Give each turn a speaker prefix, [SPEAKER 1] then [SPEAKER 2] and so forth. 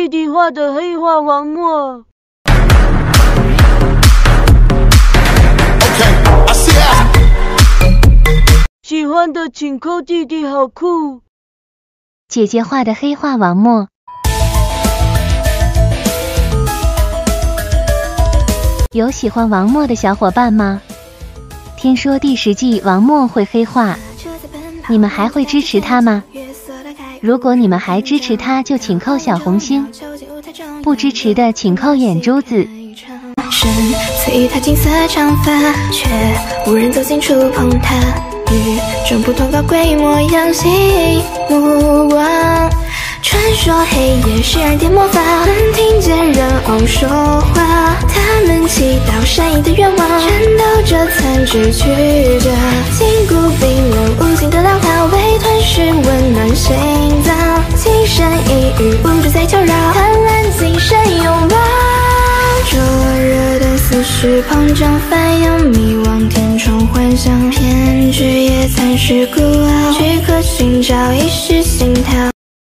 [SPEAKER 1] 弟弟画的黑化王墨。喜欢的请扣弟弟，好酷！
[SPEAKER 2] 姐姐画的黑化王墨。有喜欢王墨的小伙伴吗？听说第十季王墨会黑化，你们还会支持他吗？如果你们还支持他，就请扣小红心；不支持的，请扣眼珠子。赐予他金色长发，却无人走近触碰他，与众不同高贵模样吸引目光。传说黑夜是人点魔法，能听见人偶说话，他们祈祷善意的愿望，战斗着残肢曲折，是温暖心脏，轻声一语，无助在求饶，贪婪精神拥抱。灼热的思绪膨胀翻涌，迷惘填充幻想，偏执也暂时孤傲，躯壳寻找一时心跳。